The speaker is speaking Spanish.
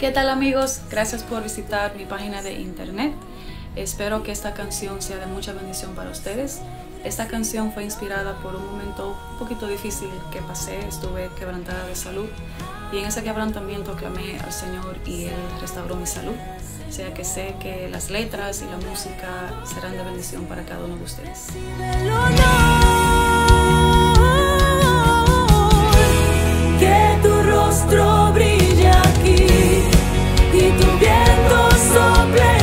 ¿Qué tal amigos? Gracias por visitar mi página de internet. Espero que esta canción sea de mucha bendición para ustedes. Esta canción fue inspirada por un momento un poquito difícil que pasé, estuve quebrantada de salud y en ese quebrantamiento clamé al Señor y Él restauró mi salud. O sea que sé que las letras y la música serán de bendición para cada uno de ustedes. Siempre